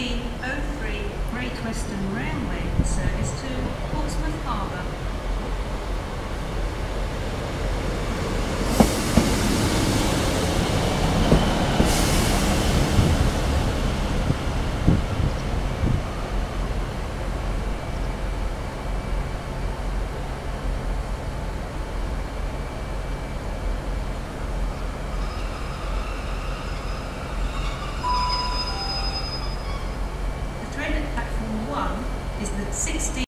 the 1603 Great Western Railway service is the 16